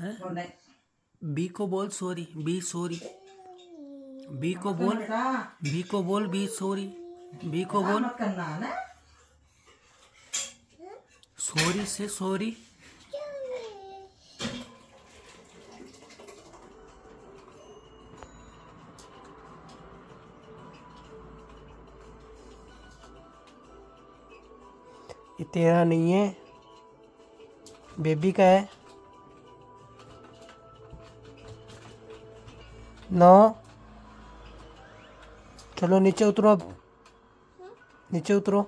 B को बोल sorry B sorry B को बोल. बी को बोल बी सॉरी बी को बोल. सॉरी से सॉरी ये तेरा नहीं है। बेबी का है। नौ चलो नीचे उतरो अब। नीचे उतरो।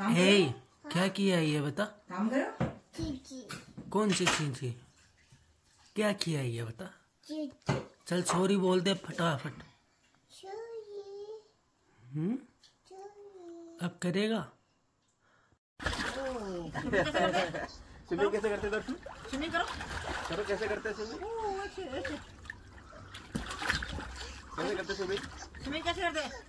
हे क्या किया ये बता? काम करो। चीची। कौन सी है क्या किया ये बता? चीची। चल सॉरी बोल दे फटाफट। हम्म? अब करेगा? स्विमिंग कैसे करते स्विमिंग करो। करो कैसे करते स्विमिंग कैसे करते स्विमिंग स्विमिंग कैसे करते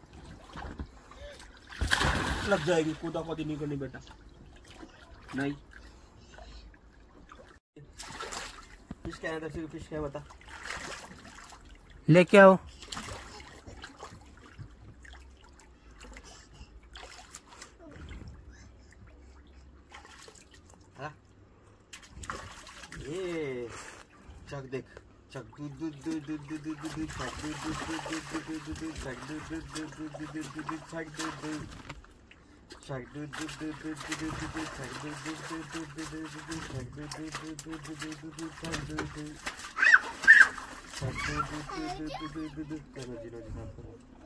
लग जाएगी कूदा कूदी नहीं करनी बेटा नहीं फ़िश क्या है फ़िश क्या बता लेके आओ हाँ ये चक देख चक दूध दूध दूध दूध दूध दूध दूध दूध चक दूध दूध दूध दूध दूध दूध दूध चक दूध दूध दूध दूध दूध दूध दूध दूध चक दूध दूध चक दूध दूध दूध दूध दूध दूध दूध चक दूध दूध दूध दूध दूध दूध दूध चक दूध दूध दूध दूध दूध दूध दूध दूध चक दूध दूध चक दूध दूध दूध दूध दूध दूध दूध करो ज़ीरो जी साफ़ करो